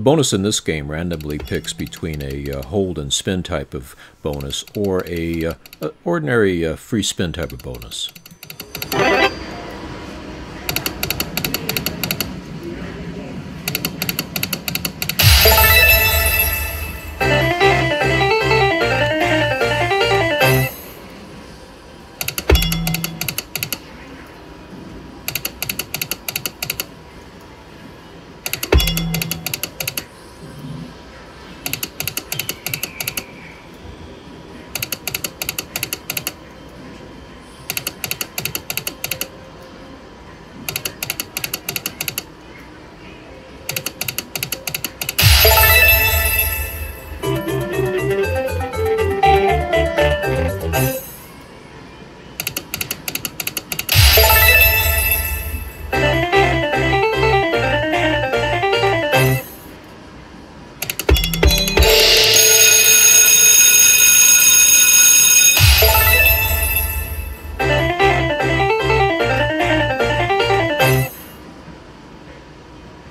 bonus in this game randomly picks between a uh, hold and spin type of bonus or a, uh, ordinary uh, free spin type of bonus.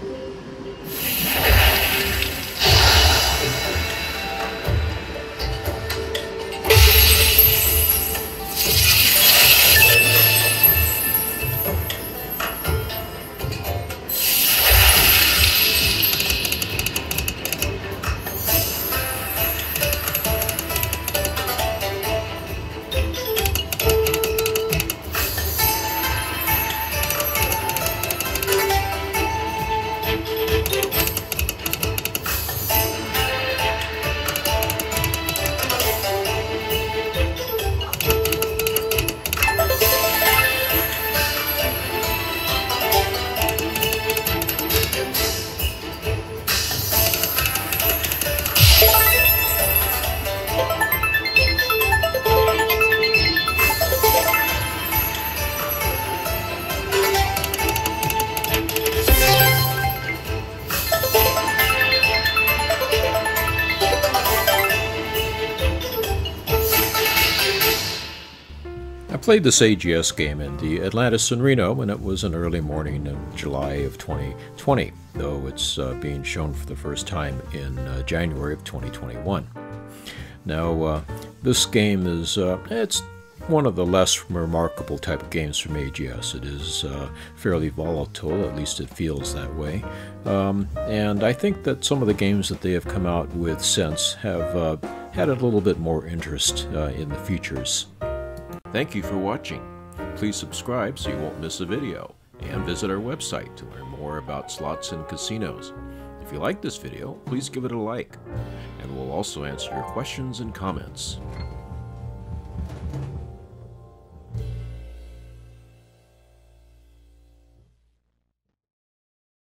I played this AGS game in the Atlantis in Reno when it was an early morning in July of 2020, though it's uh, being shown for the first time in uh, January of 2021. Now, uh, this game is uh, it's one of the less remarkable type of games from AGS. It is uh, fairly volatile, at least it feels that way. Um, and I think that some of the games that they have come out with since have uh, had a little bit more interest in the features. Thank you for watching. Please subscribe so you won't miss a video, and visit our website to learn more about slots and casinos. If you like this video, please give it a like, and we'll also answer your questions and comments.